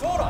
そうだ